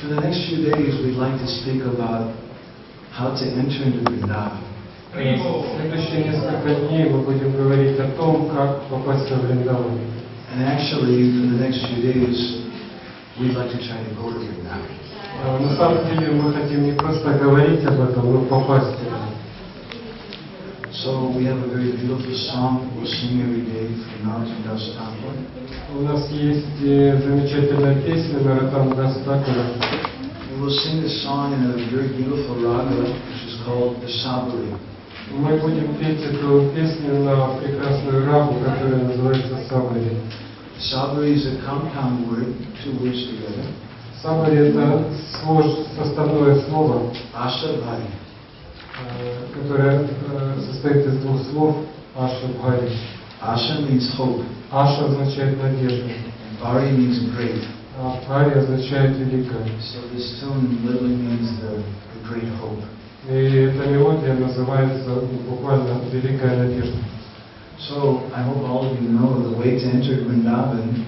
For the next few days, we'd like to speak about how to enter into Vrindavan. Следующие несколько дней мы будем говорить о том, как попасть в Вриндаван. And actually, for the next few days, we'd like to try to go to Vrindavan. А, На самом деле мы хотим не просто говорить об этом, но попасть туда. So we have a very beautiful song that we'll sing every day from now to dusk onward. У нас есть э, замечательная песня Наратам Дастакара. And we'll sing this song in a very beautiful raga, which is called the Sabari. Мы будем петь эту песню на прекрасную рагу, которая называется Сабари. Sabari is a compound word, two words together. Сабари это слож- составное слово, Asabhari. э, которое э, состоит из двух слов Аша Бхари. Asa means hope, Аша означает надежда, and Bhari means great. а Бхари означает великая. So this tune literally means the, the great hope. И эта мелодия называется ну, буквально «Великая надежда». So I hope all of you know the way to enter Vrindavan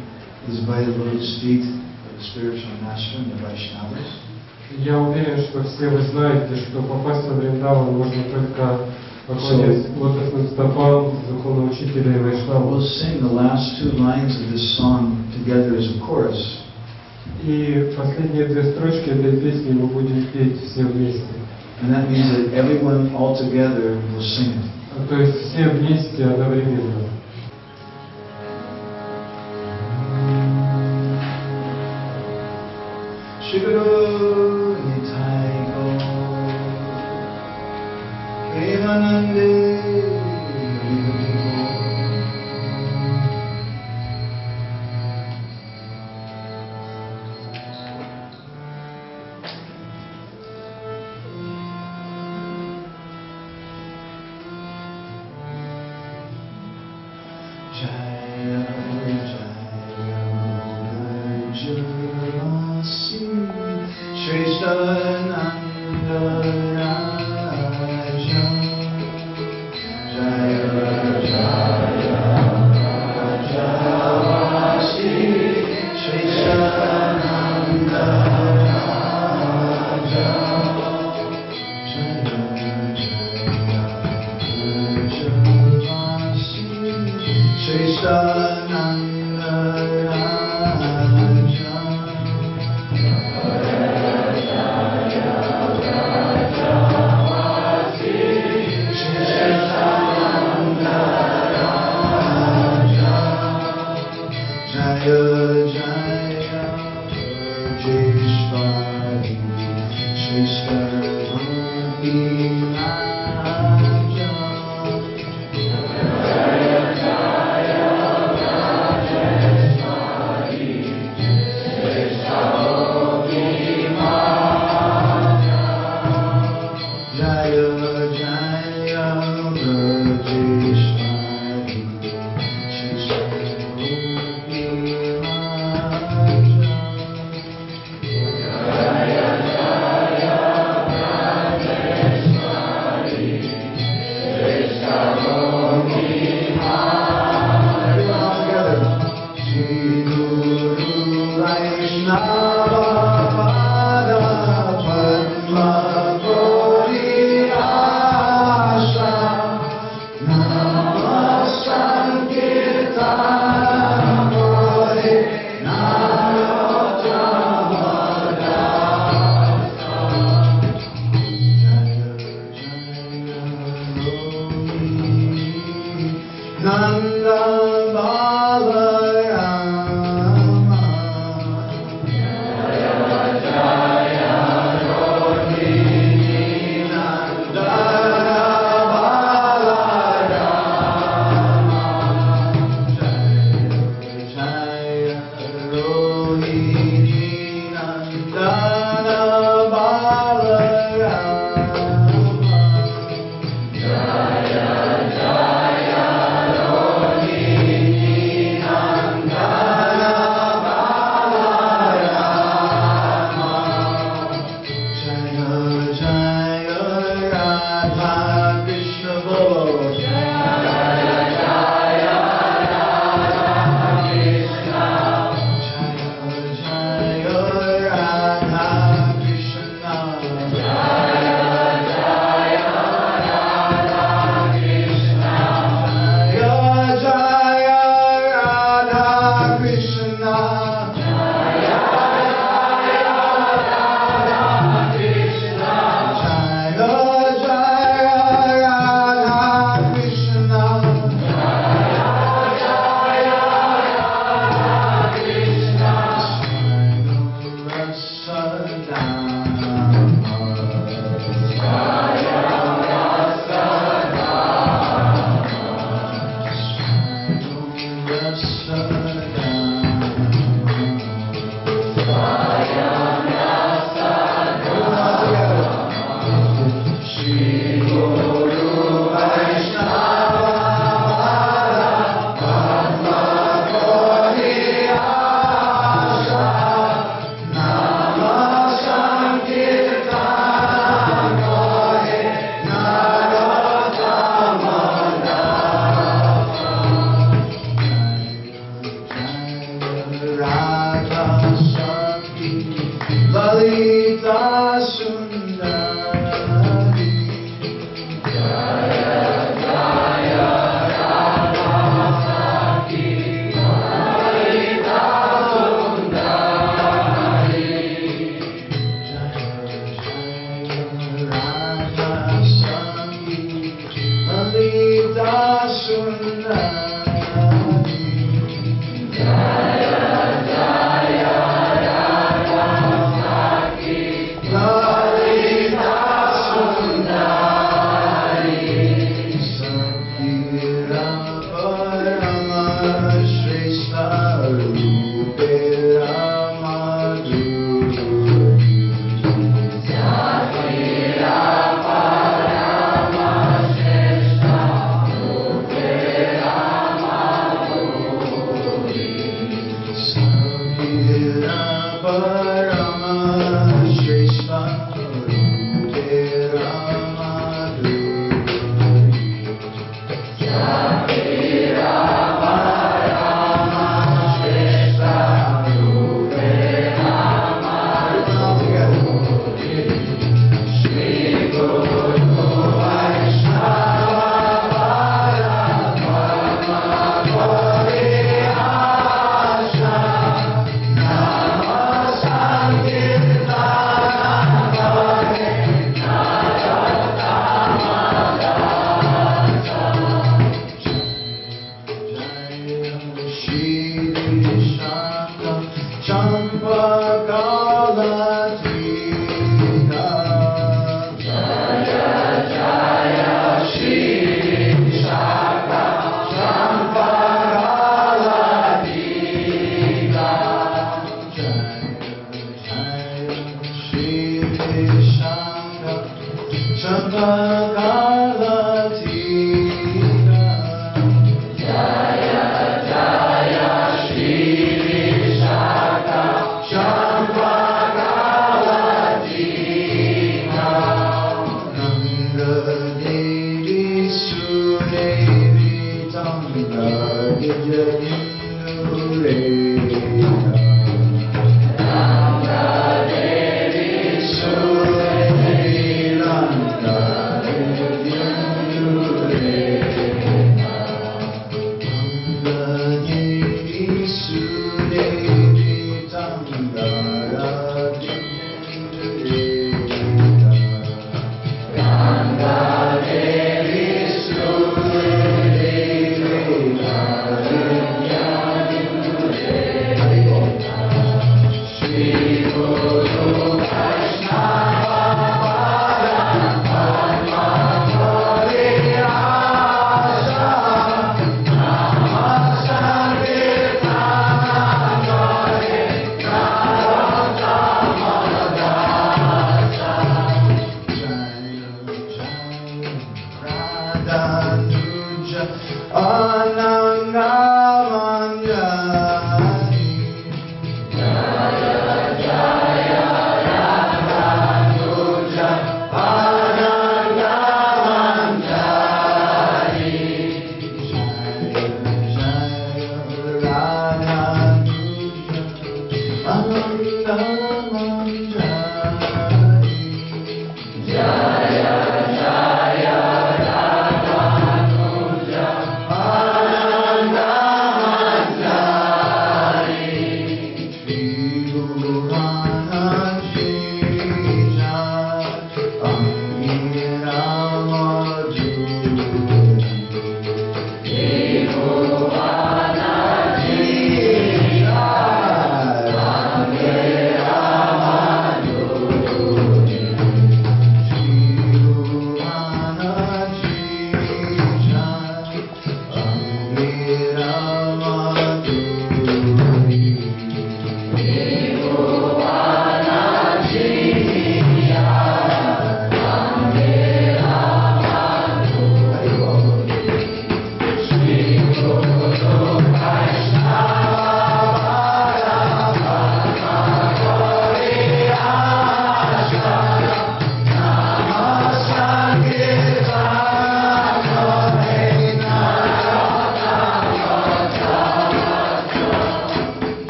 is by the lotus feet of the spiritual master and the Vaishnavas. Я уверен, что все вы знаете, что попасть в Вриндаван можно только поклоняясь лотосным стопам духовного учителя и We'll вайшнавов. sing the last two lines of this song together as a chorus. И последние две строчки этой песни мы будем петь все вместе. And that means that everyone all together will sing it. А, То есть все вместе одновременно. Shiguru 学んで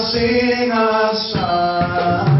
sing a song.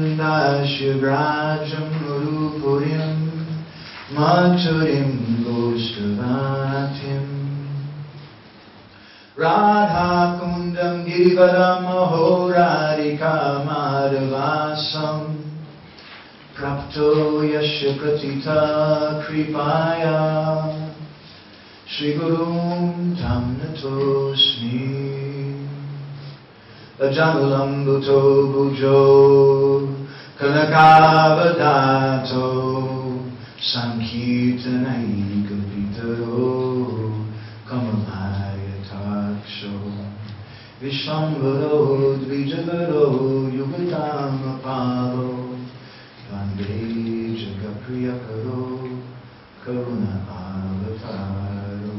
दास्यग्राजं रूपुर्यं माचुरीं गोष्ठवाथिम् राधाकुन्दं गिरिवरमहोरारिकामारवासम् प्राप्तो यस्य प्रतिथा कृपाया। श्रीगुरुं धाम्नतोऽस्मि। Janulambuto Bujo Kalakavadato Sankirtanai Kapitaro Kamalaya Taksho Vishwambaro Dvijavaro Yugatama Palo Vande Jagapriyakaro Karuna Avataro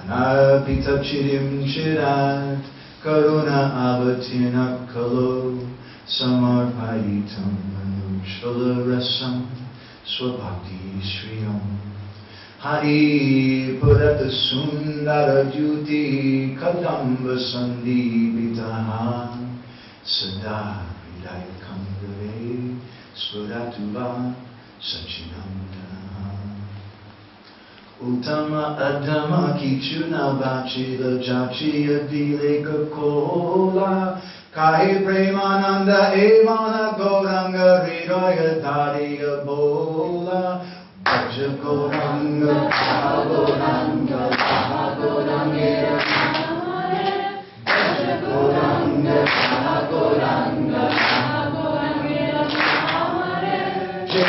Anarpita Chirim Chirat karuna avatina kalo samarpayitam manushala rasam swabhakti shriyam hari purat sundara jyuti kadamba sandibitaha sada vidayakam dave svaratuva sachinandana Uttama Adama Kichuna Vachila Jachiya Dileka Kola Kai Premananda Evana Goranga Hridaya Dadiya Bola. Bhaja Goranga Goranga Goranga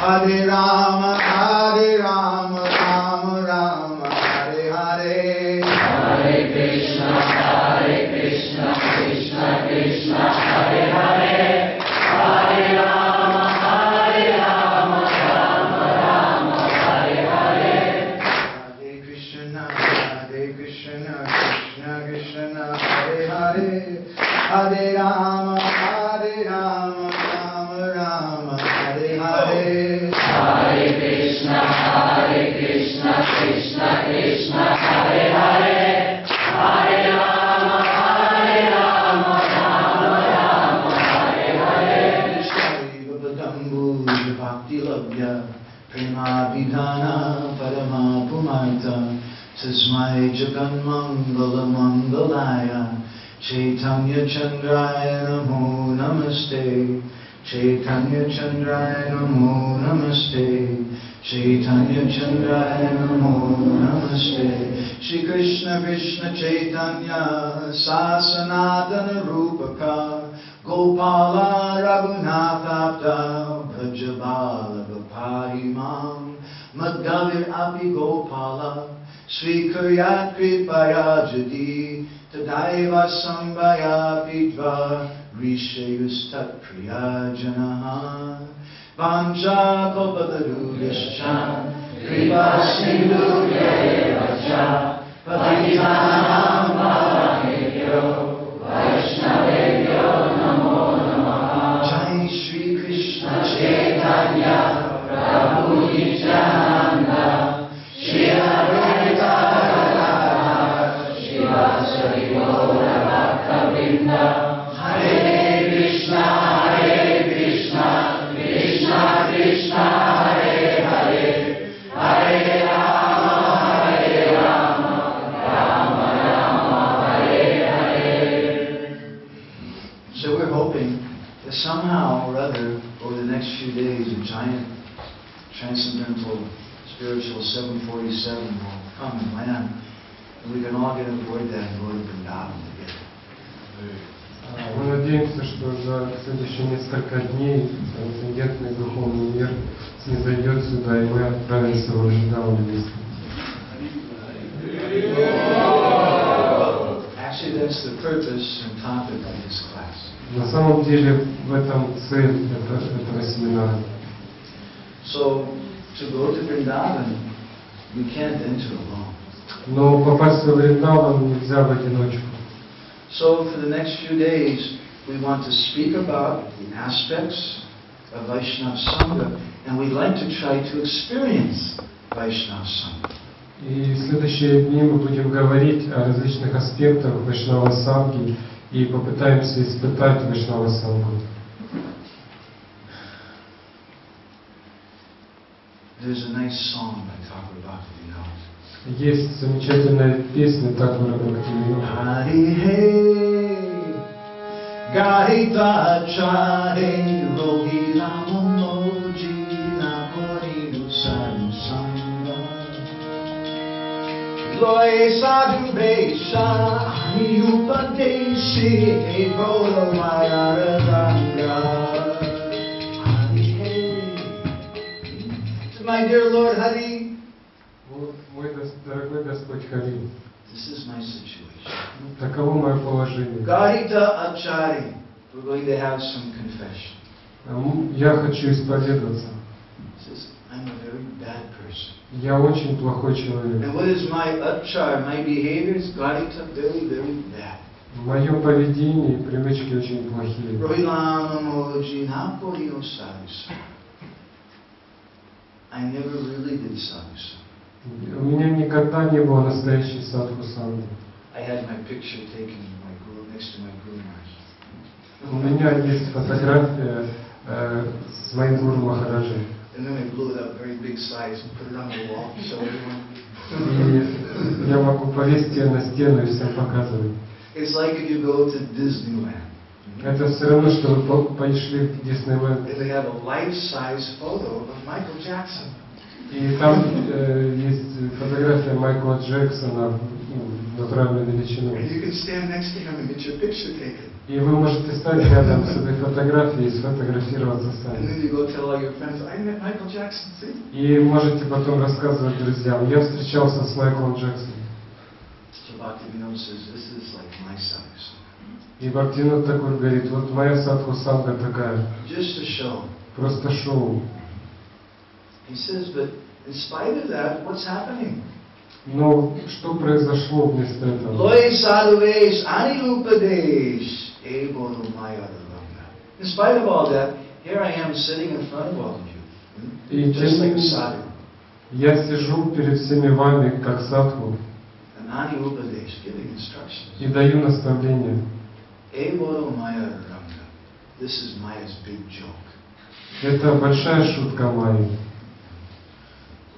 Hare राम Hare Ram Chaitanya Chandraya Namo Namaste. Chaitanya Chandraya Namo Namaste. Shri Krishna Krishna Chaitanya Sasanatana Rupaka Gopala Raghunathapta Bhajabala Bhapari Mam Madhavir Api Gopala Shri Kriyat Kripa Rajadi Tadaiva sambhaya vidva rishayustat priyajanaha Vamja kopadaru yashcha kripa sindhu yayavacha Patitanam bhavahebhyo Vaishnavebhyo namo namaha Jai Shri Krishna Chaitanya Prabhu Nityana giant transcendental spiritual 747 will come and land, and we can all get aboard that and go to Vrindavan together. Мы надеемся, что за следующие несколько дней трансцендентный духовный мир снизойдет сюда, и мы отправимся в Вриндаван вместе. Actually, that's the purpose and topic of this class. На самом деле в этом цель это- этого семинара. So, to go to Vrindavan, you can't enter alone. Но попасть во Вриндаван нельзя в одиночку. So for the next few days, we want to speak about the aspects of Vaishnav Sangha, and we'd like to try to experience Vaishnav Sangha. И в следующие дни мы будем говорить о различных аспектах Вайшнава Санги и попытаемся испытать Вайшнава Сангу. There's a nice song by Thakur Bhaktivinoda. Есть замечательная песня Такура Бхактивинода. Hari Hey, Garita Chare, Rogi Ramoji, Nakori Nusanu Sangha. Loy Sadhu Besha, Ani Upadeshi, Gola Maya Hari My dear Lord Hari, Вот мой дос- дорогой Господь Хари, this is my situation. таково мое положение. Garita Achari, we're going to have some confession. Я хочу исповедоваться. says, I'm a very bad person. Я очень плохой человек. And what is my achar? My behavior is Garita very, very bad. В моем поведении привычки очень плохие. I never really did sadhusa. У меня никогда не было настоящей садху санги. I had my picture taken in my guru, next to my Guru Maharaj. У меня есть фотография э, с моим гуру Махараджей. And then I blew it up very big size and put it on the wall to show everyone. И я могу повесить ее на стену и всем показывать. It's like if you go to Disneyland. Это все равно, что вы по- пошли в Диснейленд. И там э, есть фотография Майкла Джексона в натуральную величину. И вы можете стать рядом с этой фотографией и сфотографироваться сами. И можете потом рассказывать друзьям. Я встречался с Майклом Джексоном. И Бхактинат Такур говорит, вот моя садху санга такая, Just to show. просто шоу. He says, but in spite of that, what's happening? Но что произошло вместо этого? Loy sadhuvesh anirupadesh ebono mayadavanga. In spite of all that, here I am sitting in front of all of you. hmm? И Just like a sadhu. я сижу перед всеми вами, как садху, And anirupadesh, giving instructions. и даю наставления. Ebono mayadavanga. This is Maya's big joke. Это большая шутка Майи.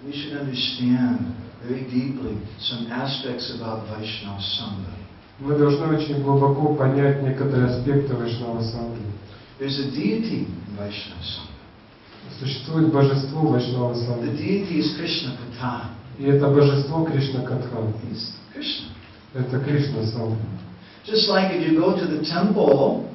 We should understand very deeply some aspects about Vaishnava Sangha. Мы должны очень глубоко понять некоторые аспекты Вайшнава Санги. There's a deity in Vaishnava Sangha. Существует божество Вайшнава The Санги. deity is Krishna Kata. И это божество Кришна Катха. Это Кришна Санга. Just like if you go to the temple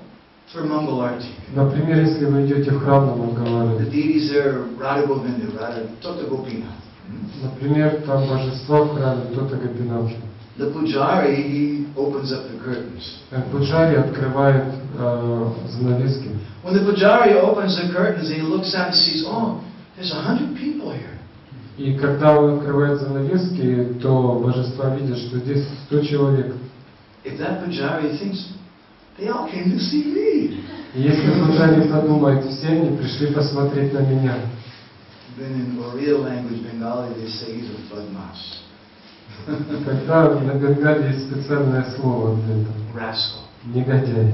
for Mangalarti. Например, если вы идете в храм на The Мангаларе, deities there are Radha Govinda, Radha Tota Gopinath. Hmm? например, там божество в храме Тота Гапинатха. The pujari, he opens up the curtains. Э, Пуджари открывает э, занавески. When the pujari opens the curtains, he looks out and sees, oh, there's a hundred people here. И когда он открывает занавески, то божества видят, что здесь 100 человек. If that pujari thinks, they all came to see me. Если Пуджари подумает, все они пришли посмотреть на меня. Then in Oriya language, Bengali, they say he's a badmas, Тогда на Бенгале есть специальное слово для этого. rascal. Негодяй.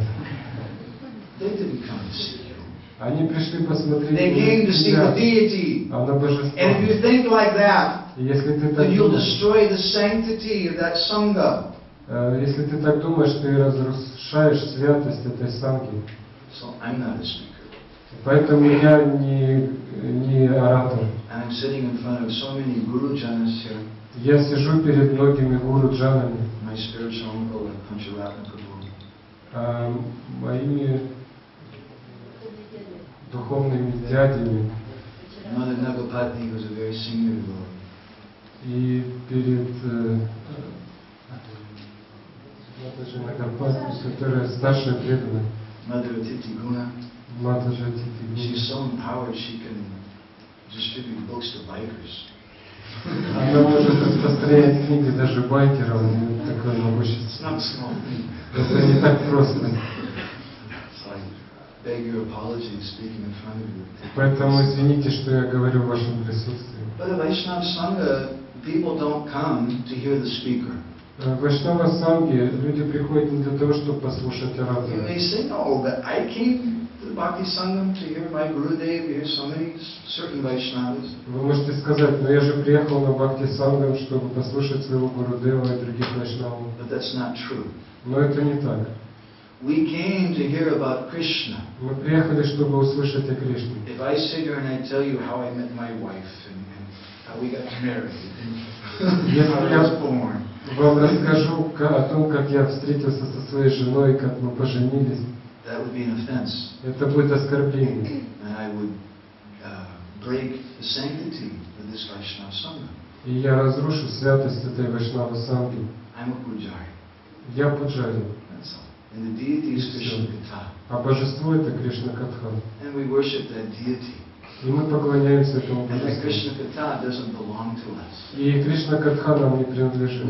They didn't come to see you. Они пришли посмотреть They came to see the deity. а на божество. And if you think like that, если ты так then you'll destroy the sanctity of that sangha. Э, если ты так думаешь, ты разрушаешь святость этой санги. So I'm not a speaker. Поэтому я не, не оратор. And I'm sitting in front of so many guru janas here. Я сижу перед многими гуру джанами, My spiritual uncle at Pancharatna Guru. а, моими духовными дядями Mother Nagapatni, who's a very senior guru. и перед э, Матаджи Нагапати, которая старшая преданная, Mother Atiti Guna. Матаджи Тити. She's so empowered she can distribute books to bikers. Она может распространять книги даже байкерам, у нее такое It's могущество. not a small thing. Это не так просто. So I beg your apologies speaking in front of you. Поэтому извините, что я говорю в вашем присутствии. But at Vaishnava Sangha, people don't come to hear the speaker. Э, В Вайшнава Санге люди приходят не для того, чтобы послушать You оратора. may say, no, but I came to the Bhakti Sangam to hear my Gurudev, hear so many certain Vaishnavas. Вы можете сказать, но я же приехал на Бхакти Сангам, чтобы послушать своего Гурудева и других вайшнавов. But that's not true. Но это не так. We came to hear about Krishna. Мы приехали, чтобы услышать о Кришне. If I sit here and I tell you how I met my wife and, and how we got married and how I was born, Вам расскажу ка- о том, как я встретился со своей женой, как мы поженились. that would be an offense. Это будет оскорбление. And I would uh, break the sanctity of this Vaishnava Sangha. И я разрушу святость этой Вайшнава Санги. I'm a Pujari. Я Пуджари, That's all. And the deity is Krishna Kata. а божество это Кришна Катха. And we worship that deity. И мы поклоняемся этому божеству. И Кришна Катха нам не принадлежит.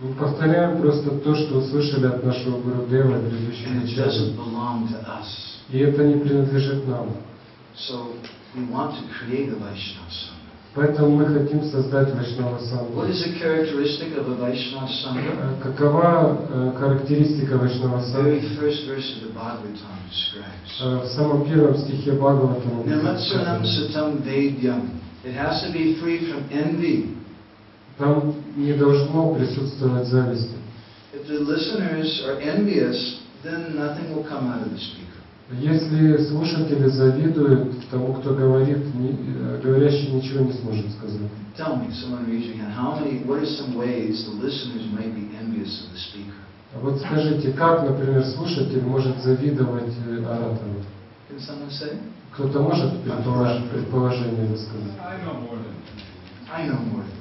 Мы повторяем просто то, что услышали от нашего Гурудева belong to us. И это не принадлежит нам. So we want to create a Vaishnava. Поэтому мы хотим создать Вайшнава Сангу. Э, Какова э, характеристика Вайшнава. Э, В самом первом стихе Бхагаватам Namatsurnam satam vedyam. It has to be free from envy. там не должно присутствовать зависти. If the listeners are envious, then nothing will come out of the. Если слушатели завидуют тому, кто говорит, ни- э, говорящий ничего не сможет сказать. Tell me, someone raise your hand, how many, what are some ways the listeners might be envious of the speaker? А Вот скажите, как, например, слушатель может завидовать э, оратору? Can someone say? Кто-то может предполож- предположение высказать? I know more than you. I know more than you.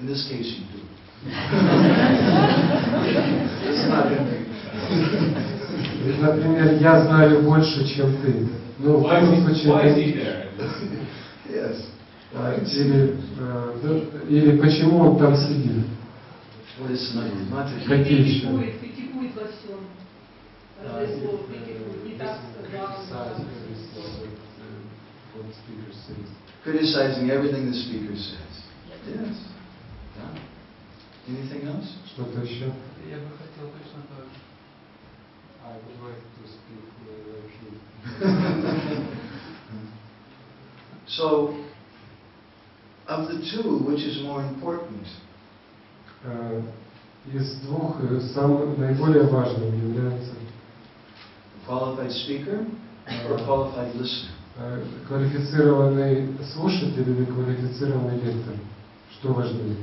In this case, you do. It's not envy. Ведь, Например, я знаю больше, чем ты. Ну, в he, случае... why is это- he there? Yes. а, Или, да, или почему он там сидит? Какие еще? Критикует, критикует во всем. Каждое слово критикует. Не так сказал. Criticizing everything the speaker says. Yes. Yeah. Anything else? Что-то еще? Я бы хотел точно так же. I would like to speak So, of the two, which is more important? Э, Из двух э, самым наиболее важным является qualified speaker or a qualified listener? э, квалифицированный слушатель или квалифицированный лектор. Что важнее?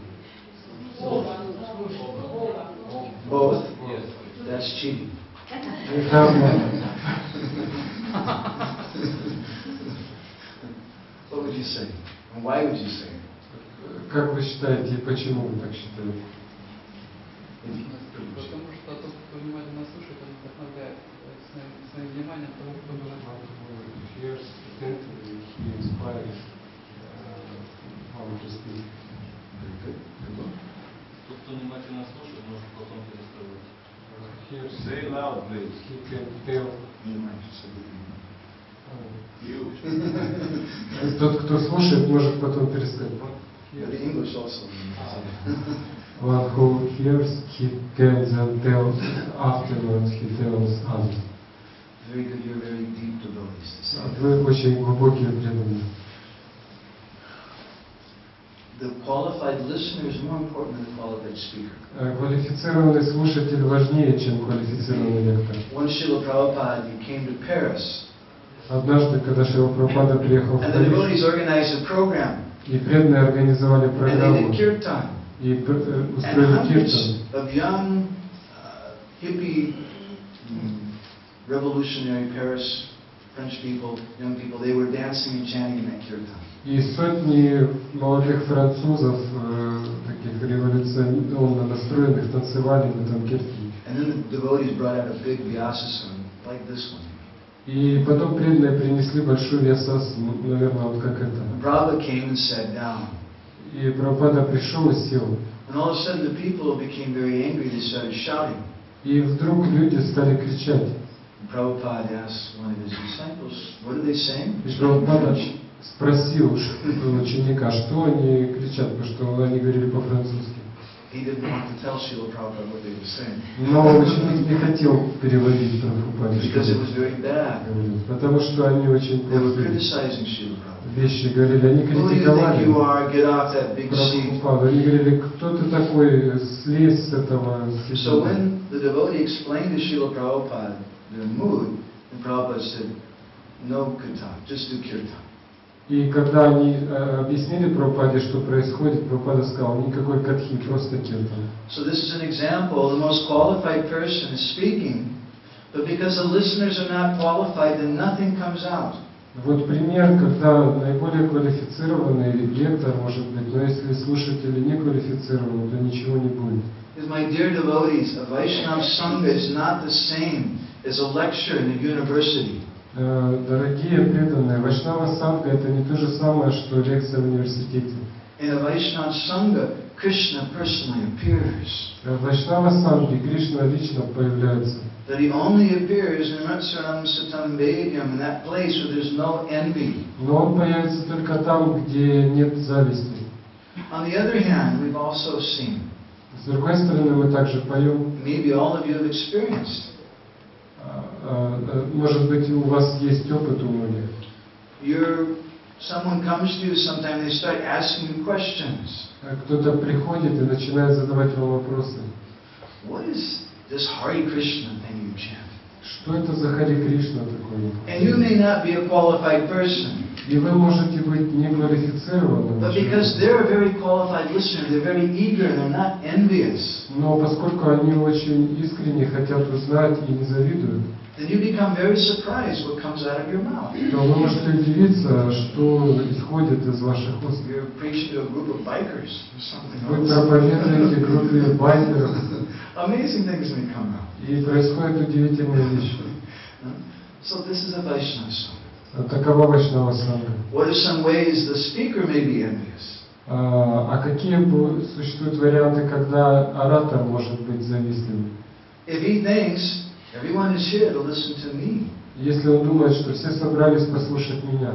Both? Yes. That's cheating. Это обман. What would you say? And why would you say it? Как вы считаете и почему вы так считаете? Потому что тот, кто внимательно слушает, он вдохновляет э, своим, своим вниманием того, кто говорит. One. Тот, кто внимательно слушает, может потом перестроить. Say loud, please. You might just say it. You. Тот, кто слушает, может потом пересказать. But the English also. One who hears, he can then tell afterwards, he tells others. Very good. You're very deep devotees. to say that. Вы очень глубокие преданные. The qualified listener is more important than the qualified speaker. Э, Квалифицированный слушатель важнее, чем квалифицированный лектор. When Srila Prabhupada he came to Paris, Однажды, когда Шила Прабхупада приехал в and the devotees Париж, organized a program, и преданные организовали and they программу, did kirtan. и пр- э, And устроили hundreds киртан. of young, uh, hippie, mm, revolutionary Paris, French people, young people, they were dancing and chanting in that kirtan. И сотни молодых французов, э, таких революционно настроенных, танцевали this one. И потом преданные принесли большой весас, ну, наверное, вот как это. И Прабхупада пришел и сел. And all of a sudden the people became very angry, they started shouting. И вдруг люди стали кричать. Prabhupada asked one of his disciples, what are they saying? Спросил ученика, что они кричат, потому что они говорили по-французски. Но ученик не хотел переводить Прабхупаде, потому что они очень вещи говорили. Они критиковали. Прабхупаду. Они говорили, кто ты такой, слезь с этого So when the devotee explained to Srila Prabhupada their mood, Prabhupada said, no kirtan, just do kirtan. И когда они э, объяснили Прабхупаде, что происходит, Прабхупада сказал, никакой катхи, просто киртан. So this is an example. The most qualified person is speaking, but because the listeners are not qualified, then nothing comes out. Вот пример, когда наиболее квалифицированный лектор может быть, но если слушатели не квалифицированы, то ничего не будет. My dear devotees, a Vaishnava Sangha is not the same as a lecture in a university. Э, Дорогие преданные, Вайшнава Санга это не то же самое, что лекция в университете. In a Vaishnava Sangha, Krishna personally appears. В Вайшнава Санге Кришна лично появляется. That he only appears in Ratsaram Satam Vedyam, in that place where there's no envy. Но он появится только там, где нет зависти. On the other hand, we've also seen, С другой стороны, мы также поем, maybe all of you have experienced, э, может быть, у вас есть опыт у многих. you're, someone comes to you sometime, they start asking you questions. А Кто-то приходит и начинает задавать вам вопросы. What is this Hare Krishna thing you chant? Что это за Хари Кришна такое? And you may not be a qualified person, И вы можете быть не квалифицированным, but because they're a very qualified listener, they're very eager, they're not envious, но поскольку они очень искренне хотят узнать и не завидуют, then you become very surprised what comes out of your mouth. то вы можете удивиться, что исходит из ваших уст. You're preaching to a group of bikers or something. Вы проповедуете группе байкеров, Amazing things may come out. и происходят удивительные вещи. So this is a Vaishnava song. Такова Вайшнава Санга. What are some ways the speaker may be envious? А а какие существуют варианты, когда оратор может быть завистливым? If he thinks everyone is here to listen to me, Если он думает, что все собрались послушать меня,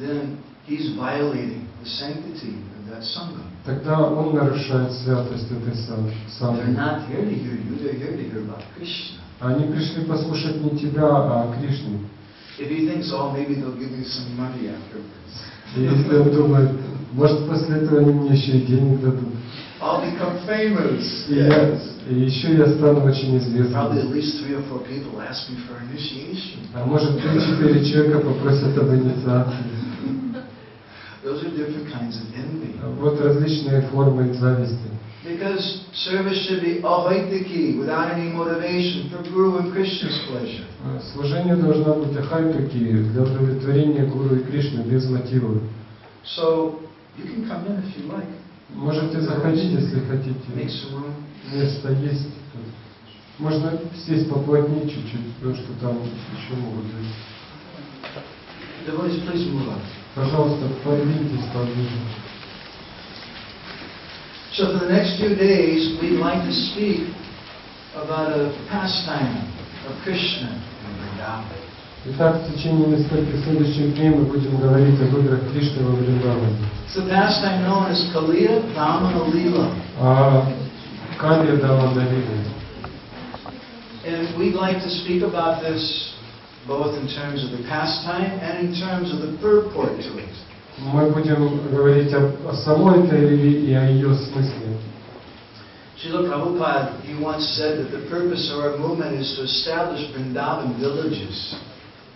then he's violating the sanctity of that sangha. тогда он нарушает святость этой сан- They're not here to hear you, they're here to hear about Krishna. Они пришли послушать не тебя, а Кришну. If he thinks, oh, maybe they'll give me some money afterwards, И если он думает, может после этого они мне еще и денег дадут. I'll become famous. И, я, и еще я стану очень Probably известным. at least three or four people ask me for initiation. А может три-четыре человека попросят об инициации. Those are different kinds of envy. Вот различные формы зависти. Because service should be ahaitaki, without any motivation, for Guru and Krishna's pleasure. Э, Служение должно быть ахайтаки для удовлетворения Гуру и Кришны без мотива. So you can come in if you like. Можете заходить, если Make хотите. some room. Место есть. Можно сесть поплотнее чуть-чуть, потому что там еще могут быть. Up. Пожалуйста, подвиньтесь поближе. So for the next few days, we'd like to speak about a pastime of Krishna in Vrindavan. Итак, в течение нескольких следующих дней мы будем говорить об играх Кришны во Вриндаване. It's a pastime known as Kaliya Damana Leela. А Калия Дамандарина. And we'd like to speak about this both in terms of the pastime and in terms of the purport to it. Мы будем говорить о, о самой этой религии и о ее смысле. Srila Prabhupada, he once said that the purpose of our movement is to establish Vrindavan villages.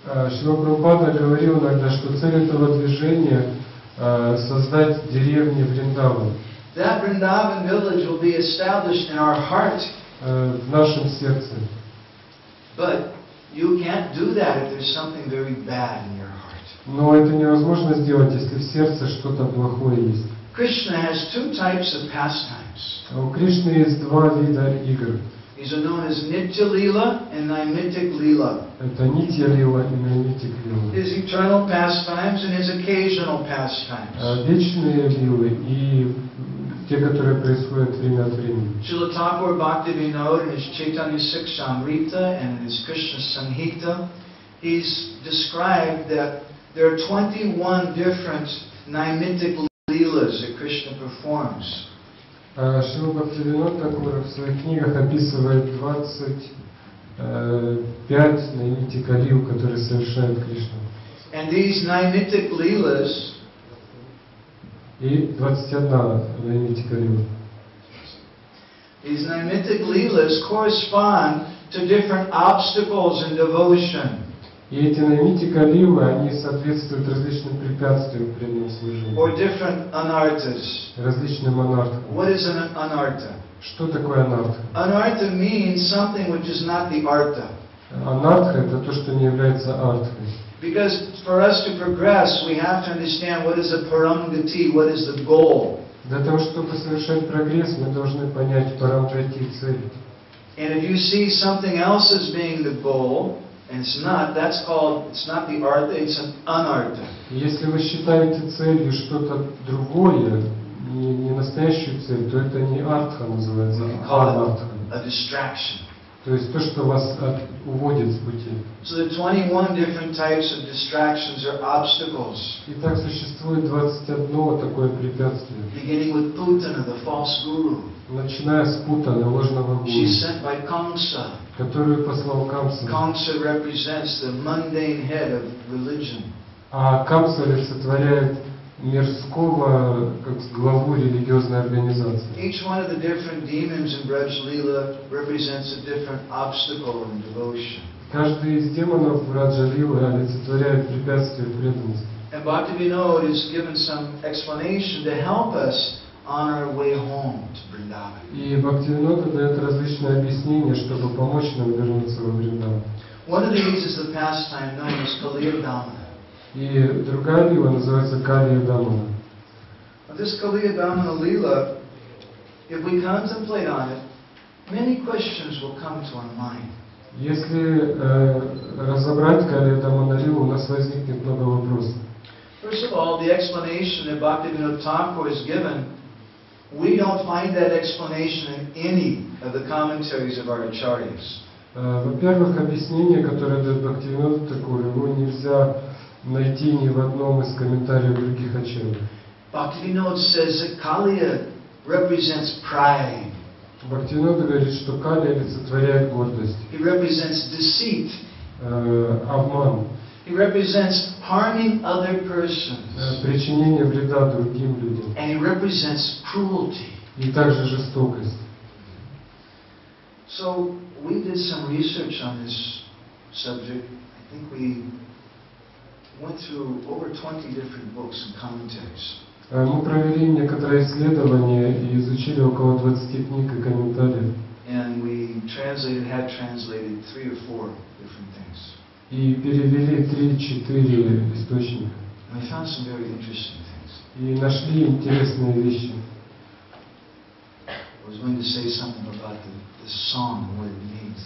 А, Шрила Прабхупада говорил иногда, что цель этого движения а, создать деревни Вриндаван That Vrindavan village will be established in our heart, а, в нашем сердце. but you can't do that if there's something very bad in. Но это невозможно сделать, если в сердце что-то плохое есть. Krishna has two types of pastimes. А У Кришны есть два вида игр. These are known as Nitya Leela and Naimitic Leela. Это Нитья Лила и Нанитик Лила. His eternal pastimes and his occasional А, pastimes. Вечные лилы и м, те, которые происходят время от времени. Srila Thakur Bhaktivinoda in his Chaitanya Sikshamrita and in his Krishna Samhita, he's described that there are 21 different Naimitic Leelas that Krishna performs. А Шрила Бхактивинод Такура в своих книгах описывает 25 Нанитика Лил, которые совершает Кришна. And these Naimitic Leelas И 21 Нанитика Лила. These Naimitic Leelas correspond to different obstacles in devotion И эти Нанитика Лилы, они соответствуют различным препятствиям в преданном служении, or different anarthas. различным анархам. What is an anartha? Что такое анарха? Anartha means something which is not the artha. Анарха – это то, что не является артхой. Because for us to progress, we have to understand what is a paramgati, what is the goal. Для того, чтобы совершать прогресс, мы должны понять парамгати цель. And if you see something else as being the goal, And it's not, that's called, it's not the artha, it's an anartha. Если вы считаете целью что-то другое, не, не настоящую цель, то это не артха называется, We can а call анартха. it a distraction. То есть то, что вас от- уводит с пути. So there are 21 different types of distractions or obstacles, Итак, существует 21 такое препятствие. beginning with Putana, the false guru. Начиная с Путана, ложного гуру, She's sent by Kamsa. которую послал Камса. Kamsa represents the mundane head of religion. А Камса олицетворяет мирского, как главу религиозной организации. Each one of the different demons in Braj Leela represents a different obstacle in devotion. Каждый из демонов Раджалилы олицетворяет препятствие преданности. And Bhaktivinoda is given some explanation to help us on our way home to Vrindavan. И Бхактивинода дает различные объяснения, чтобы помочь нам вернуться во Вриндаван. One of these is the pastime known as Kaliyadamana. И другая лила называется Калия Дамана. This Kaliyadamana Leela, if we contemplate on it, many questions will come to our mind. Если э, разобрать Калия Дамана лилу, у нас возникнет много вопросов. First of all, the explanation that Bhaktivinoda Thakur has given, we don't find that explanation in any of the commentaries of our acharyas. Э, Во-первых, объяснение, которое дает Бхактивинода Такур, его нельзя найти ни в одном из комментариев других ачарьев. Bhaktivinoda says that Kaliya represents pride. Бхактивинода говорит, что Кали олицетворяет гордость, He represents deceit. э, обман, He represents harming other persons. э, причинение вреда другим людям And he represents cruelty. и также жестокость. So we did some research on this subject. I think we went through over 20 different books and commentaries. Э, Мы провели некоторые исследования и изучили около 20 книг и комментариев. And we translated, had translated three or four different things. И перевели 3-4 источника. And we found some very interesting things. И нашли интересные вещи. I was going to say something about the, the song and what it means.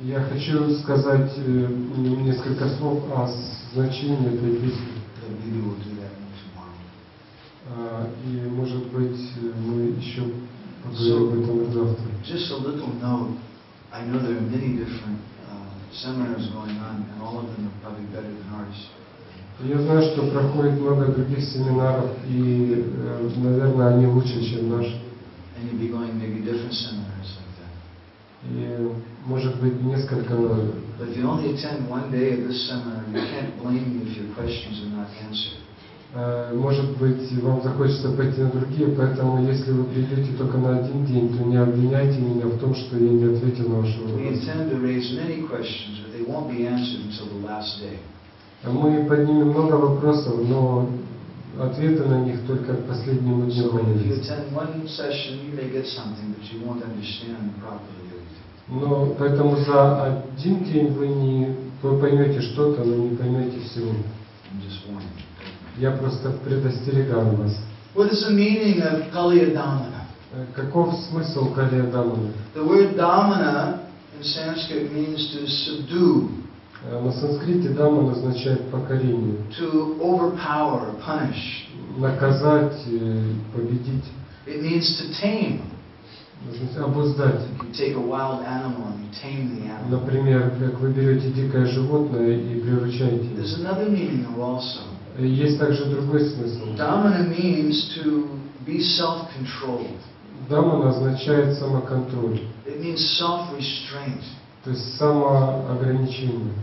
Я хочу сказать э, несколько слов о значении этой песни. Do that tomorrow. А, И, может быть, э, мы еще поговорим об этом завтра. Just a little note. I know there are many different uh, seminars going on, and all of them are probably better than ours. Я знаю, что проходит много других семинаров, и, э, наверное, они лучше, чем наш. And you'll be going maybe different seminars like that. И, может быть, несколько... But if you only attend one day of this seminar, you can't blame me if your questions are not answered. э, Может быть, вам захочется пойти на другие, поэтому если вы придете только на один день, то не обвиняйте меня в том, что я не ответил на ваши вопросы. Мы поднимем много вопросов, но ответы на них только к последнему дню So Но поэтому за один день вы не вы поймете что-то, но не поймете всего. Я просто предостерегаю вас. What is the meaning of Kaliyadamana? Э, Каков смысл Калия Дамана? The word damana in Sanskrit means to subdue, Э, На санскрите Даман означает покорение, to overpower, punish. наказать, э, победить, It means to tame. Обуздать. Например, как вы берете дикое животное и приручаете его. There's another meaning of also. Э, Есть также другой смысл. Damana means to be self-controlled. Даман означает самоконтроль, It means self-restraint. то есть самоограничение.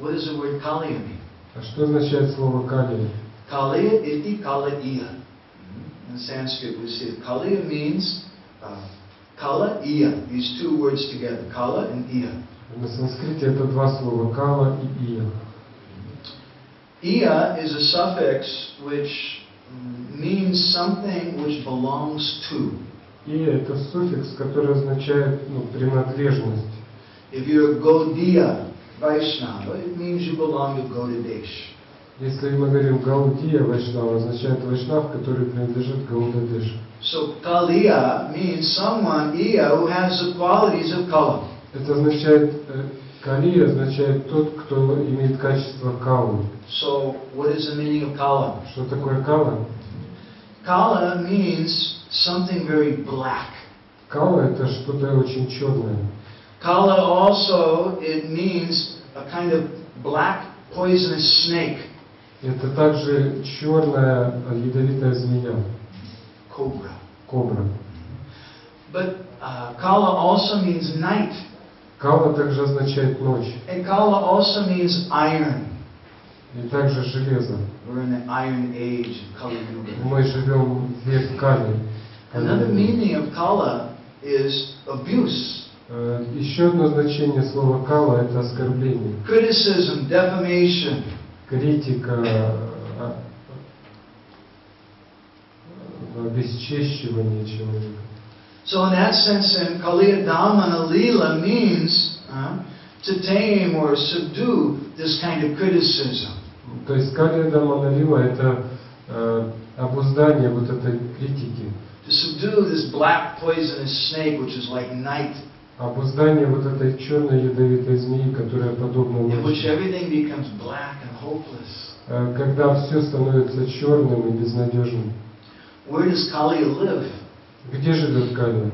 What does the word kaliya mean? А что означает слово калия? Iti kala iya. In Sanskrit, we say kaliya means uh, kala iya. These two words together, kala and iya. На санскрите это два слова кала и ия. Iya is a suffix which mm, means something which belongs to. Ия это суффикс, который означает ну, принадлежность. If you're a Gaudiya Vaishnava, it means you belong to Gaudadesh. Если мы говорим Гаудия Вайшнава, означает Вайшнав, который принадлежит Гаудадешу. So Kaliya means someone, Iya, who has the qualities of Kala. Это означает э, Кали означает тот, кто имеет качество калы. So, what is the meaning of Kala? Что такое кала? Kala means something very black. Кала это что-то очень черное. Kala also, it means a kind of black poisonous snake, Это также черная а, ядовитая змея, Cobra. кобра. But uh, Kala also means night. Кала также означает ночь. And Kala also means iron. И также железо. We're in the Iron Age of Kali Yuga. Мы живем в век Кали. Another meaning of Kala is abuse, Э, Еще одно значение слова кала это оскорбление, criticism, defamation. критика, а, а, обесчещивание человека. So in that sense, then, Kaliyadamana Lila means uh, to tame or subdue this kind of criticism. То есть Калия Даманалила это э, обуздание вот этой критики, To subdue this black poisonous snake, which is like night, обуздание вот этой черной ядовитой змеи, которая подобна in which ночи. everything becomes black and hopeless. Э, Когда все становится черным и безнадежным. Where does Kaliya live? Где живет Калия?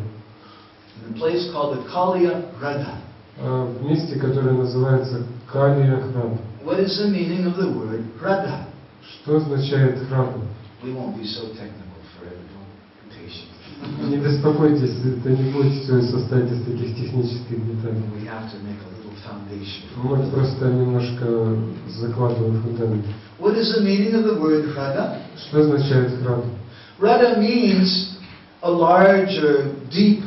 In a place called the Kaliya Rada. Э, В месте, которое называется Калия Храм. What is the meaning of the word Rada? Что означает храм? We won't be so technical for it. Don't be patient. Не беспокойтесь, это не будет все состоять из таких технических деталей. We have to make a little foundation. Мы просто немножко закладываем фундамент. What is the meaning of the word Rada? Что означает храм? Rada means a large or deep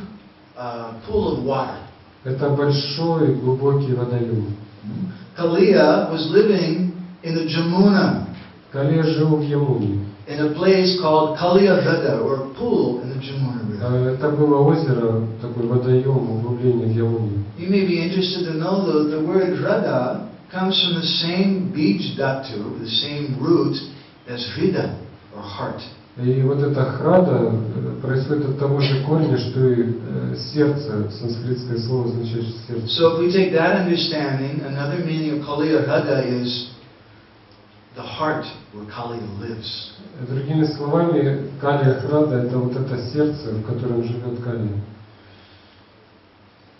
uh, pool of water. Это большой глубокий водоем. Kaliya was living in the Jamuna, Калия жил в Ямуне. in a place called Kaliya Rada, or a pool in the Jamuna River. Э, Это было озеро, такой водоем, углубление в Ямуне. You may be interested to know though the word Rada comes from the same beach dhatu, the same root as Hrida, or heart. И вот эта храда э, происходит от того же корня, что и э, сердце, санскритское слово означает сердце. So if we take that understanding, another meaning of Kaliya Rada is the heart where Kaliya lives. Другими словами, Калия Храда – это вот это сердце, в котором живет Калия.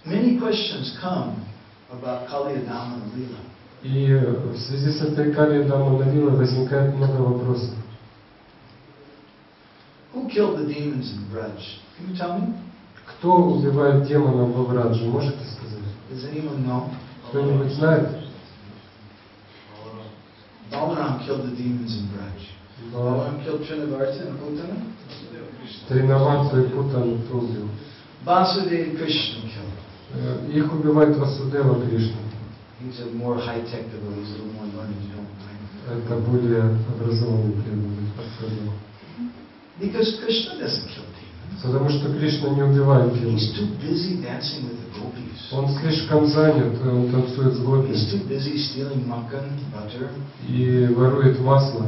Many questions come about Kaliya Dhamma Lila. И э, в связи с этой Калией Даманавилой возникает много вопросов. Who killed the demons in Braj? Can you tell me? Кто убивает демонов во Врадже, можете сказать? Does anyone know? Кто-нибудь знает? Balaram killed the demons in Braj. Balaram killed Trinavarta and Putana. Тринавату и Путану кто убил? Vasudeva Krishna killed. Э, Их убивает Васудева Кришна. He's a more high-tech devotee, he's a little more learned, you mind. Это более образованный преданный. Because Krishna doesn't kill demons. Потому что Кришна не убивает He's демонов. too busy dancing with the gopis. Он слишком занят, он танцует с He's гопи too busy stealing makan, butter, и ворует масло,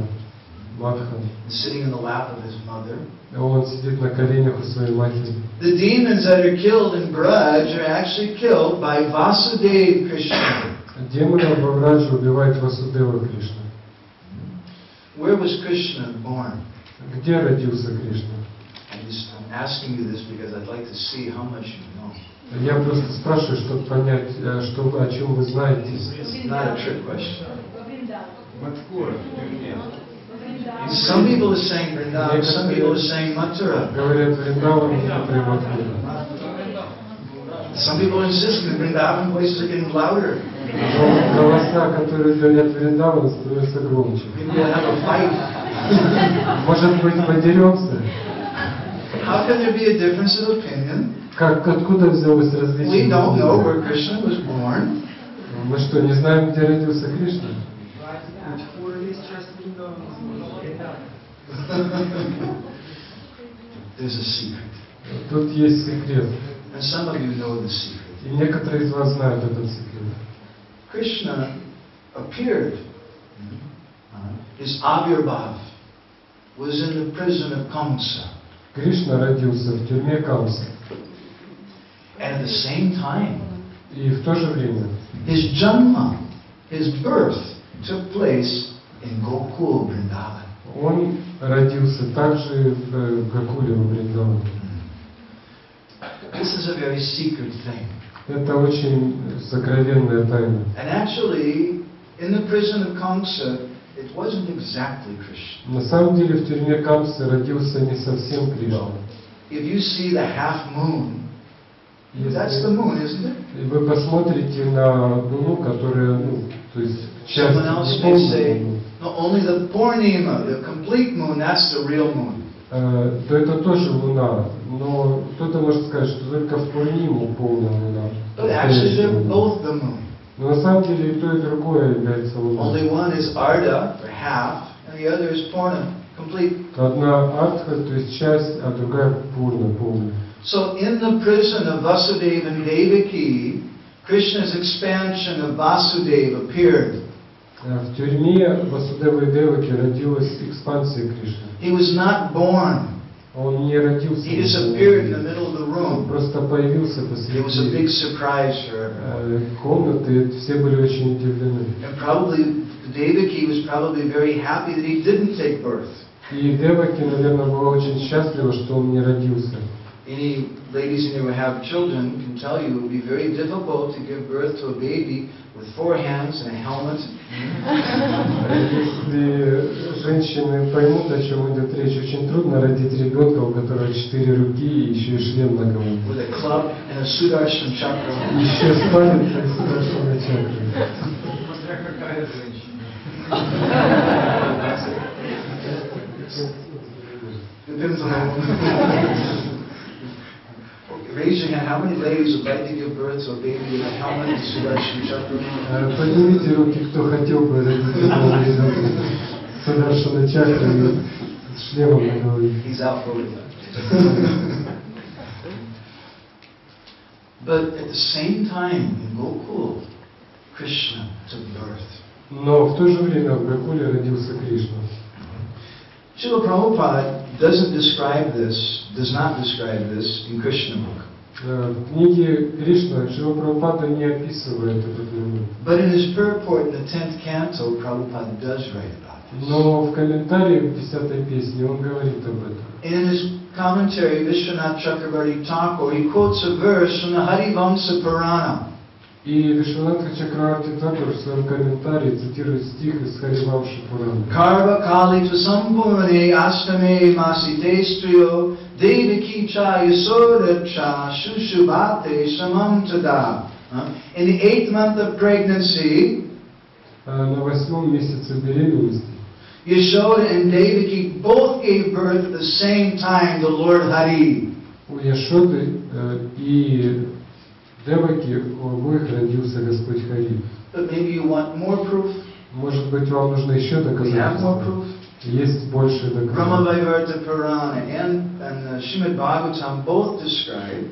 матхан. and sitting in the lap of his mother. Он сидит на коленях у своей матери. The demons that are killed in Braj are actually killed by Vasudeva Krishna. Демонов во Врадже убивает Васудева Кришна. Where was Krishna born? Где родился Кришна? I'm just I'm asking you this because I'd like to see how much you know. Я просто спрашиваю, чтобы понять, э, что, вы- о чем вы знаете. It's not a trick question. Во Вриндаване. Маткура, нет. Во Вриндаване. Some people are saying Vrindavan, some people are saying Mathura. Говорят Вриндаван, некоторые Мадхура. Some people insist that Vrindavan voices are getting louder. Но голоса, которые говорят Вриндаван, становятся громче. Maybe we'll have a fight. Может быть, подеремся? How can there be a difference of opinion? Как, откуда взялось We различие? don't know where Krishna was born. Мы что, не знаем, где родился Кришна? There's a secret. Тут есть секрет. And some of you know the secret. И некоторые из вас знают этот секрет. Krishna appeared. Uh, His Avirbhav was in the prison of Kamsa. Кришна родился в тюрьме Камса. And at the same time, И в то же время His Janma, his birth, took place in Gokul, Vrindavan. Он родился также в э, Гакуле, в Вриндаване. This is a very secret thing. Это очень сокровенная тайна. And actually, in the prison of Kamsa, it wasn't exactly Krishna. На самом деле в тюрьме Камсы родился не совсем Кришна. If you see the half moon, that's the moon, isn't it? вы посмотрите на Луну, которая, ну, то есть часть no, only the Purnima, the complete moon, that's the real moon. э, то это тоже Луна. Но кто-то может сказать, что только в Пурниму полная Луна. But actually, they're both the moon. Но на самом деле и то, и другое является Луной. Only one is Arda, or half, and the other is Purna, complete. Одна Артха, то есть часть, а другая Пурна, полная. So in the prison of Vasudeva and Devaki, Krishna's expansion of Vasudeva appeared. Э, В тюрьме Васудева и Деваки родилась экспансия Кришны. He was not born. Он не родился. He disappeared in the middle of the Он room. просто появился It was a посреди big surprise for everyone. э, комнаты, и все были очень удивлены. And probably Devaki was probably very happy that he didn't take birth. И Деваки, наверное, была очень счастлива, что он не родился. Any ladies in here who have children can tell you it would be very difficult to give birth to a baby with four hands and a helmet. Если женщины поймут, о чем идет речь, очень трудно родить ребенка, у которого четыре руки и еще и шлем на голове. with a club and a Sudarshan chakra. Еще спалится и страшно чакры. Смотря какая женщина. Depends on the woman. Raise your hand. How many ladies would like to give birth to a baby with a helmet and Sudarshan chakra? Э, Поднимите руки, кто хотел бы родить такого ребенка с Сударшана чакрой и с шлемом на голове. He's outvoted. but at the same time, in Gokul, Krishna took birth. Но в то же время в Гакуле родился Кришна. Srila Prabhupada doesn't describe this, does not describe this in Krishna book. Э, В книге Кришна Шива Прабхупада не описывает этот момент. But in his purport in the 10th canto, Prabhupada does write about this. Но в комментарии в десятой песне он говорит об этом. And in his commentary, Vishwanath Chakravarti Thakur, he quotes a verse from the Harivamsa Purana. И Вишванатха Чакраварти Такур в своем комментарии цитирует стих из Харивамши Пурана. Karva Kali Sambhurane Astame Masite Striyo Devaki Cha Yasoda Cha Shushubate Samam Tada. Huh? In the eighth month of pregnancy, А На восьмом месяце беременности Yashoda and Devaki both gave birth at the same time to Lord Hari. у Яшоды э, и Деваки у обоих родился Господь Хари. But maybe you want more proof? Может быть, вам нужно еще We have more доказательства? proof. Есть больше доказательств.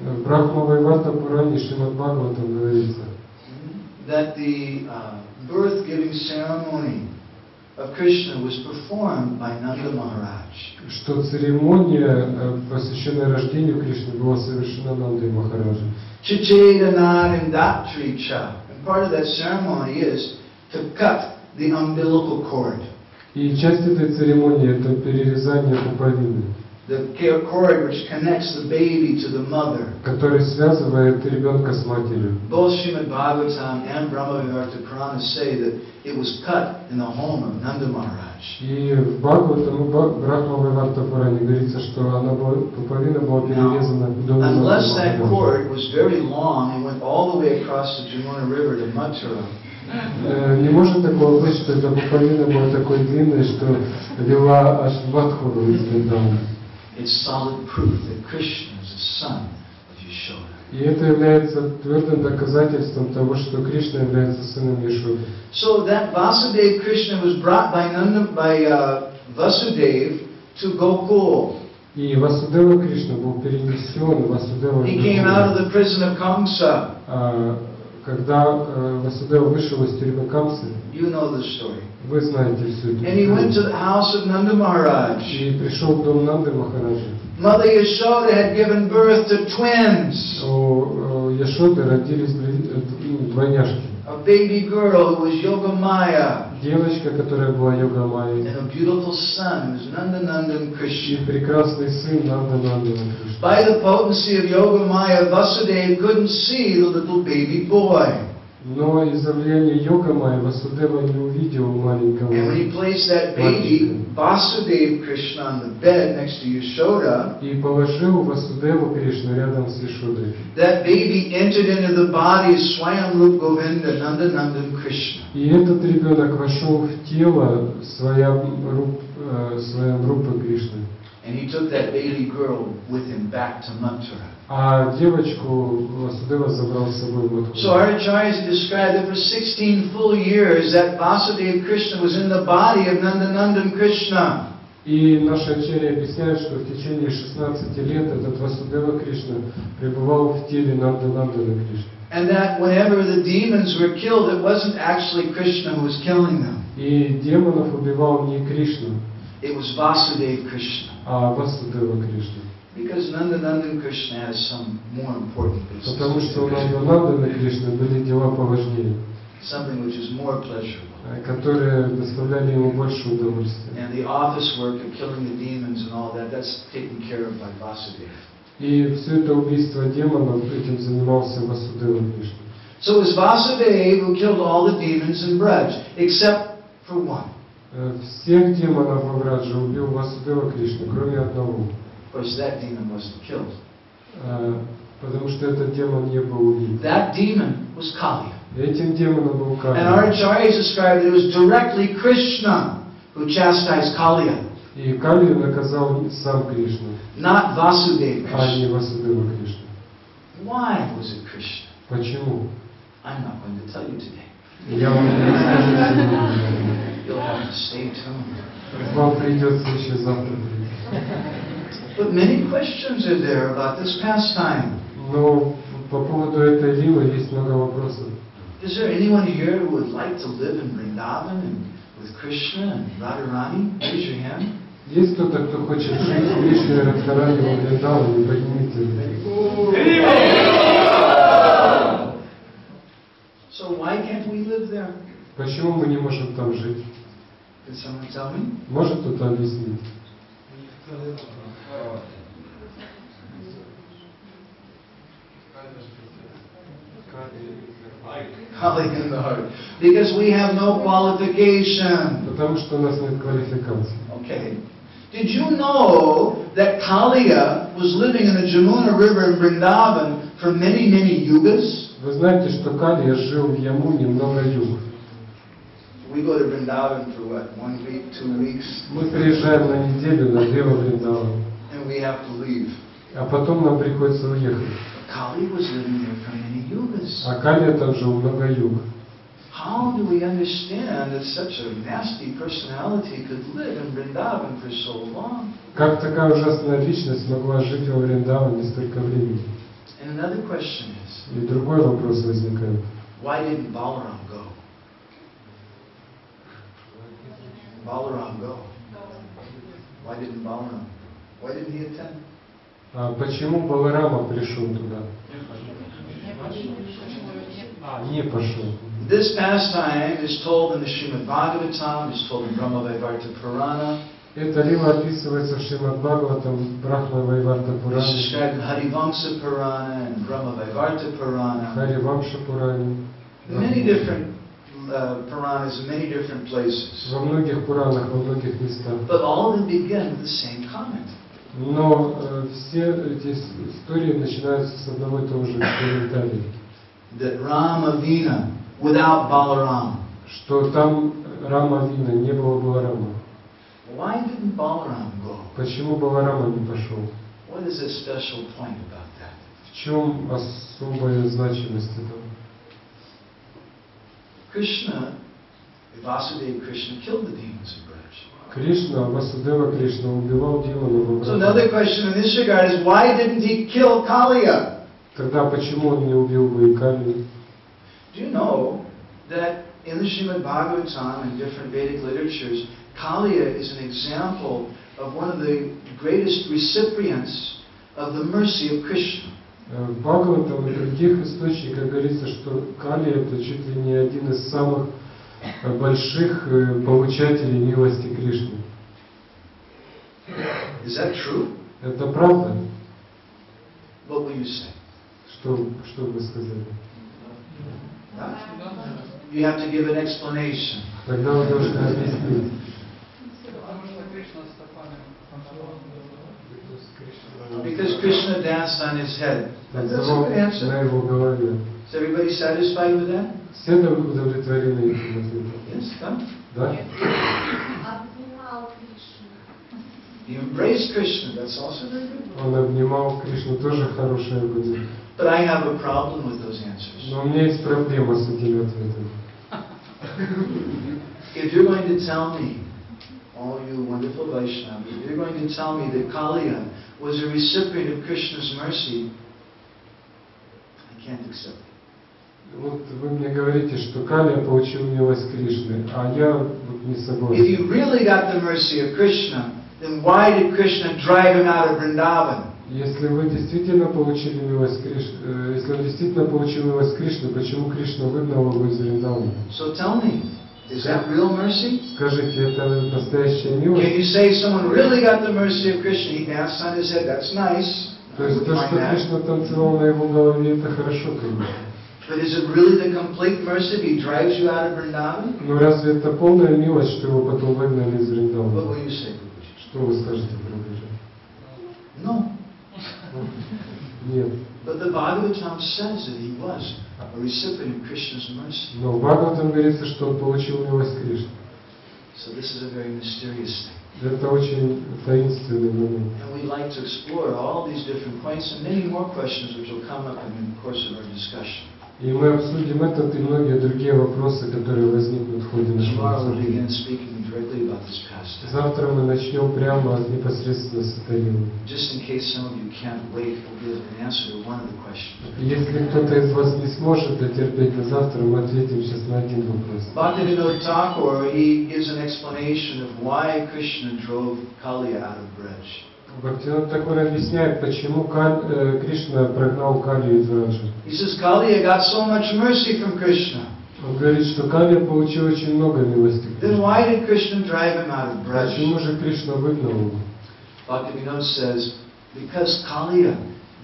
В Брахмавайварта Пуране Шримад Бхагаватам говорится, that the uh, birth-giving ceremony of Krishna was performed by Nanda Maharaj. что церемония, э, посвященная рождению Кришны, была совершена Нандой Махараджем. Chichedanad and Datri Cha. And part of that ceremony is to cut the umbilical cord. И часть этой церемонии – это перерезание пуповины, The care cord which connects the baby to the mother. который связывает ребенка с матерью. Both Srimad Bhagavatam and Brahmavivarta Purana say that it was cut in the home of Nanda Maharaj. И в Бхагаватам и Ба- Брахмавайварта Пуране говорится, что она была, пуповина была перерезана в доме Unless that Нанды Махараджа. cord was very long and went all the way across the Jamuna River to Mathura, Э, Не может такого быть, что эта пуповина была такой длинной, что вела аж в Адхуру из Вриндавана. it's solid proof that Krishna is the son of Yashoda. И это является твердым доказательством того, что Кришна является сыном Ешоды. So that Vasudev Krishna was brought by Nanda, by uh, Vasudev to Gokul. И Васудева Кришна был перенесен, Васудева He came out of the prison of Kamsa. А, Когда э, Васудева вышел из тюрьмы Камсы, You know the story. вы знаете всю эту And he went to историю. the house of Nanda Maharaj. И пришел в дом Нанды Махараджа. Mother Yashoda had given birth to twins, У э, Яшоды родились бли- э, ну, двойняшки. a a baby girl who was Yogamaya, девочка, которая была йога and Майей, a beautiful son who was Nandanandan и Krishna. прекрасный сын Нанда Нандана Кришна. By the potency of Yogamaya, Vasudeva couldn't see the little baby boy. Но влияния йога Майи Васудева не увидел маленького And placed that baby, Vasudeva Krishna, on the bed next to Yashoda, и положил Васудеву Кришну рядом с Ишудой. that baby entered into the body of Swayamrup Govinda Nandanandan Krishna. И этот ребенок вошел в тело своя, руп, э, группы Кришны. And he took that baby girl with him back to Mantra. А девочку Васудева забрал с собой в Мадхуру. So our acharyas described that for 16 full years that Vasudeva Krishna was in the body of Nandanandan Krishna. И наши ачарьи объясняют, что в течение 16 лет этот Васудева Кришна пребывал в теле Нанда Нандана Кришны. And that whenever the demons were killed, it wasn't actually Krishna who was killing them. И демонов убивал не Кришна, It was Vasudeva Krishna. а Васудева Кришна. Because Nandanandan Krishna has some more important business. Потому что у to do, Нанда Нандана Кришны были дела поважнее, Something which is more pleasurable. э, которые доставляли ему больше удовольствия. And the office work of killing the demons and all that, that's taken care of by Vasudeva. И все это убийство демонов, этим занимался Васудева Кришна. So it was Vasudeva who killed all the demons in Braj, except for one. Э, Всех демонов Авраджа убил Васудева Кришна, кроме одного. Of course, that demon wasn't killed. Э, Потому что этот демон не был убит. That demon was Kali. Этим демоном был And our Кали. acharyas described it, it was directly Krishna who chastised Kaliya, И Кали наказал сам Кришну, not Vasudeva а Krishna. не Васудева Кришна. Why was it Krishna? Почему? I'm not going to tell you today. Я вам не расскажу сегодня. You'll have to stay tuned. Вам придется еще завтра прийти. But many questions are there about this pastime. Но по поводу этой лилы есть много вопросов. Is there anyone here who would like to live in Vrindavan and with Krishna and Radharani? Raise your hand. Есть кто-то, кто хочет жить в Кришне и Радхарани во Вриндаване? Поднимите руки. So why can't we live there? Почему мы не можем там жить? Can someone tell me? Может кто-то объяснить? Kali in the heart. Because we have no qualification. Потому что у нас нет квалификации. Okay. Did you know that Kaliya was living in the Jamuna River in Vrindavan for many, many yugas? Вы знаете, что Калия жил в Ямуне много юг. We go to Vrindavan for what, one week, two weeks, Мы приезжаем на неделю на две во Вриндаван, and we have to leave. а потом нам приходится уехать. Kali was living there for many yugas. А Калия там жил много юг. How do we understand that such a nasty personality could live in Vrindavan for so long? Как такая ужасная личность могла жить во Вриндаване столько времени? And another question is, И другой вопрос возникает. why didn't Balaram go? Balaram go. Why didn't Balaram? Why didn't he attend? А почему Баларама пришел туда? А, не пошел. This pastime is told in the Srimad Bhagavatam, is told in Brahmavaivarta Purana, Эта лила описывается в Шримад Бхагаватам, Брахма Вайварта it's Пуране, described in Harivamsa Purana and Brahmavaivarta Purana. Хари Вамша Пуране. Many different uh, Puranas in many different places. Во многих Пуранах, во многих местах. But all of them begin with the same comment. Но э, все эти истории начинаются с одного и того же комментария, That Ramavina, without Balaram. что там Рама Вина, не было Баларама. Why didn't Balaram go? Почему Баларама не пошел? What is the special point about that? В чем особая значимость этого? Krishna, Vasudeva Krishna killed the demons in Braj. Кришна, Васудева Кришна убивал демонов в So Абраде. another question in this regard is why didn't he kill Kaliya? Тогда почему он не убил бы Икали? Do you know that in the Srimad Bhagavatam and different Vedic literatures, Kaliya is an example of one of the greatest recipients of the mercy of Krishna. Э, В Бхагаватам и других источниках говорится, что Кали это чуть ли не один из самых э, больших э, получателей милости Кришны. Is that true? Это правда? What will you say? Что, что вы сказали? You have to give an explanation. Тогда вы должны объяснить. Krishna danced on his head. That's a Танцевал good на answer. его голове. Is everybody satisfied with that? Все удовлетворены этим ответом? Yes, come. Да? Обнимал Кришну. He embraced Krishna. That's also very good. Он обнимал Кришну, тоже хорошее будет. But I have a problem with those answers. Но у меня есть проблема с этими ответами. If you're going to tell me, all you wonderful Vaishnavas, if you're going to tell me that Kaliya was a recipient of Krishna's mercy, I can't accept it. Вот вы мне говорите, что Калия получил милость Кришны, а я вот не If согласен. you really got the mercy of Krishna, then why did Krishna drive him out of Vrindavan? Если вы действительно получили милость Кришны, э, если он действительно получил милость Кришны, почему Кришна выгнал его из Вриндавана? So tell me, is that real mercy? Скажите, это настоящая Can милость? you say someone really got the mercy of Krishna? He danced on his head. That's nice. То есть то, что. Кришна танцевал на его голове, это хорошо, конечно. But is it really the complete mercy if he drives you out of Vrindavan? Но разве это полная милость, что его потом выгнали из What Вриндавана? will you say? Что вы скажете про это? No. Нет. But the Bhagavatam says that he was a recipient of Krishna's mercy. Но в Бхагаватам говорится, что он получил милость Кришны. So this is a very mysterious thing. Это очень таинственный момент. And we'd like to explore all these different points and many more questions which will come up in the course of our discussion. И мы обсудим этот и многие другие вопросы, которые возникнут в ходе нашего Tomorrow we'll begin обсуждения. Завтра мы начнем прямо непосредственно с этой темы. Just in case some of you can't wait, we'll give an answer to one of the questions. Если кто-то из вас не сможет дотерпеть до завтра, мы ответим сейчас на один вопрос. Бхактивинод Такур объясняет, почему Каль- э, Кришна прогнал Калию из Раджа. He says Kaliya got so much mercy from Krishna. Он говорит, что Калия получил очень много милости. Then why did Krishna drive him out of Braj? Почему же Кришна выгнал его? Bhaktivinoda says, because Kaliya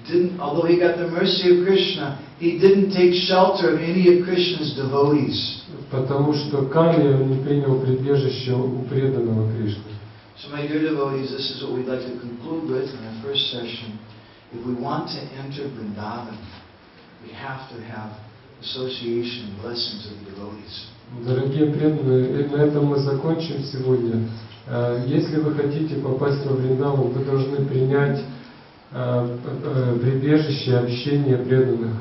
didn't, although he got the mercy of Krishna, he didn't take shelter of any of Krishna's devotees. Потому что Калия не принял прибежище у преданного Кришны. So my dear devotees, this is what we'd like to conclude with in our first session. If we want to enter Vrindavan, we have to have Дорогие преданные, и на этом мы закончим сегодня. Э, Если вы хотите попасть во Вриндаван, вы должны принять э, э, прибежище общения преданных.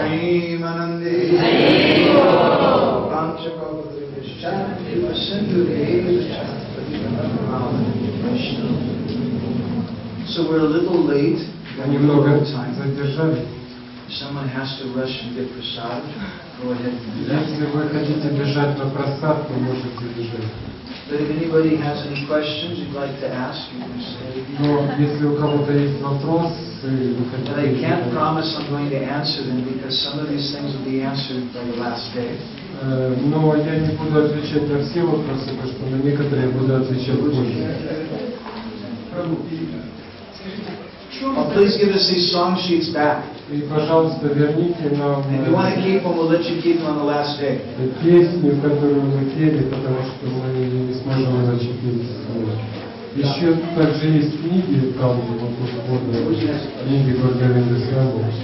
Premanande, Panchakalpadrishcha, So we're a little late, Мы and we're немного over time. задержали. Someone has to rush and get prasad. Go ahead and do that. Если вы хотите бежать на просад, то можете бежать. But if anybody has any questions you'd like to ask, you can say. Но если у кого-то есть вопросы, вы But I can't хотите... promise I'm going to answer them because some of these things will be answered by the last day. Э, Но я не буду отвечать на все вопросы, потому что на некоторые буду отвечать позже. Oh, please give us these song sheets back. И, пожалуйста, верните нам If you want to э, keep them, we'll let you keep them on the last day. песню, которую мы пели, потому что мы не сможем иначе петь. Еще также есть книги, там вот входа, книги Горгавинда.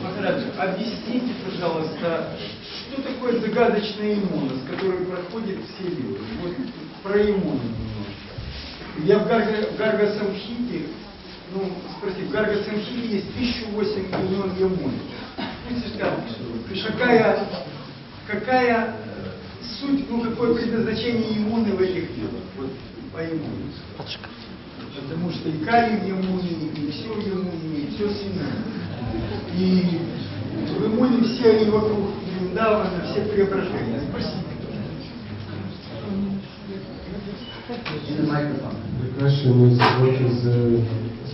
Махарадж, объясните, пожалуйста, что такое загадочная иммунность, которую проходит все люди? Вот про иммунность немножко. Я в Гарга, в Гарга Самхите, ну, спроси, в Гарга Самхите есть 1008 имен иммунов. Какая, какая суть, ну, какое предназначение иммуны в этих телах? Вот по иммуне. Потому что и калий в иммуне, и все в иммуне, и все с иммуне. И в иммуне все они вокруг Вриндавана, все преображения. Спасибо. In the microphone. The question is, what is the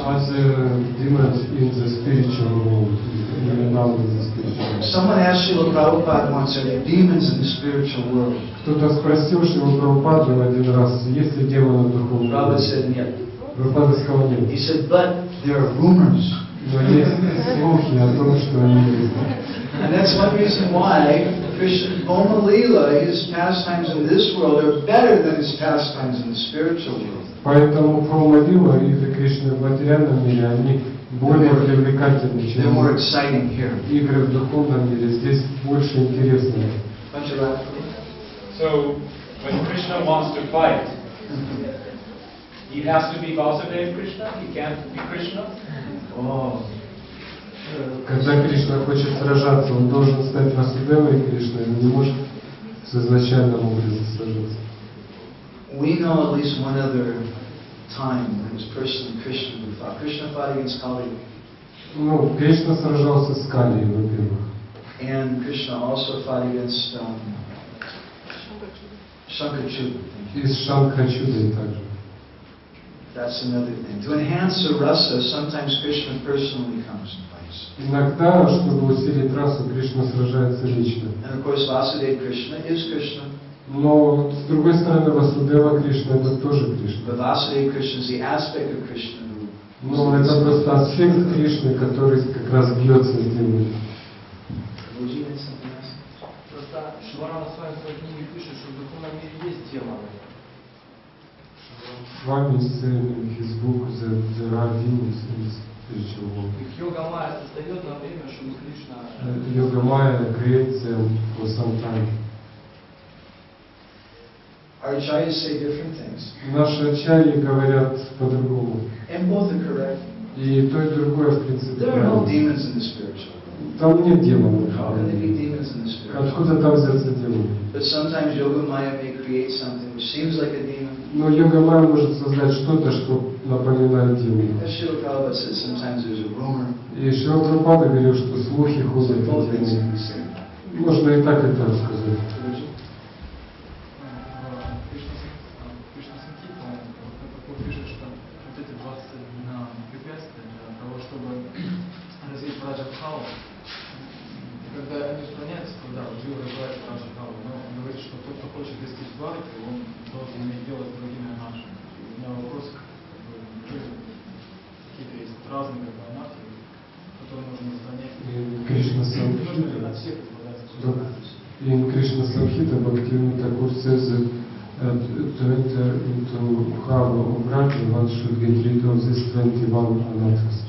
As uh, demons in the spiritual world, in the spiritual. Someone asked Srila Prabhupada once, are there demons in the spiritual world? Кто-то спросил Шива Прабхупаду один раз, есть ли демоны в духовном Prabhupada мире? said, нет. Прабхупада сказал нет. He said, but there are rumors. Но есть слухи о том, что они есть. And that's one reason why Krishna Boma Leela, his pastimes in this world, are better than his pastimes in the spiritual world. Поэтому Фаумавила и Игры Кришны в материальном мире, они более привлекательны, They're more чем exciting here. игры в духовном мире. Здесь больше интересно. Pancharat. So when Krishna wants to fight, he has to be Vasudeva Krishna, he can't be Krishna. Oh. Когда Кришна хочет сражаться, он должен стать Васудевой Кришной, он не может с изначальным образом сражаться. We know at least one other time when this person, Krishna, who fought. Krishna fought against Kali. Ну, Кришна сражался с Калией, во-первых. And Krishna also fought against um, Shankachuda. И с Шанхачудой также. That's another thing. To enhance the rasa, sometimes Krishna personally comes and fights. Иногда, чтобы усилить расу, Кришна сражается лично. And of course, Vasudeva Krishna is Krishna, Но, с другой стороны, Васудева Кришна это тоже Кришна. but Vasudeva Krishna is the aspect of Krishna who Но это просто аспект Кришны, который как раз бьется с землей. Просто Шварана с вами в своей книге пишет, что в духовном мире есть демоны. Swami is saying in his book that there are demons in the spiritual world. Их йога Майя создает на время, чтобы Кришна Uh, Yoga Maya creates them for some time. Our acharyas say different things. Наши ачарьи говорят по-другому. And both are correct. И то, и другое, в принципе, There are no правильно. demons in the spiritual world. Там нет демонов. How can there be demons in the spiritual world? Откуда там взяться демоны? But sometimes Yoga Maya may create something which seems like a demon. Но йога Майя может создать что-то, что напоминает rumor. И Шрила Прабхупада говорил, что слухи ходят о both things can демонах. be said. Можно и так, и так Bhava one should get rid of these 21 anathas.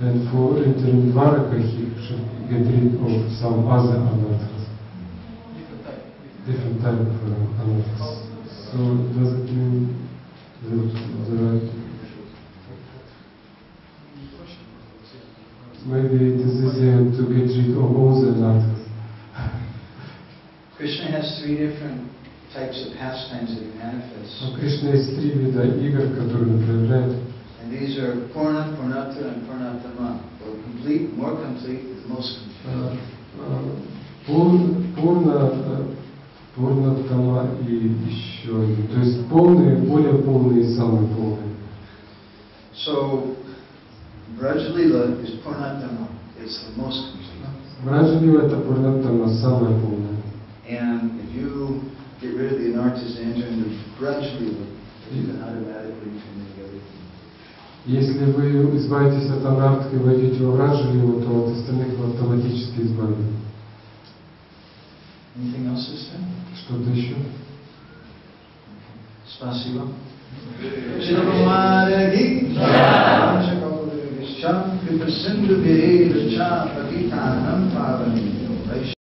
And for entering he should get rid of some other anathas, Different type. of uh, anathas. So does it mean that are, maybe it is easier to get rid of all the anathas? Krishna has three different types of pastimes that he manifests. У Кришны есть три вида игр, которые он проявляет. And these are Purna, Purnata, and Purnatama. Or complete, more complete, the most Э, complete. э, Пур- Пурна, э, Пурнатама и еще один. То есть полные, более полные и самые полные. So, Brajalila is Purnatama. It's the most complete. Браджалива это Пурнатама, самая полная. And if you get rid of the anarthas and enter into Brajalila, you can automatically come together. Если вы избавитесь от анартхи и войдете в Браджаливу, то от остальных вы автоматически избавитесь. Anything else? Что-то еще? Pavani.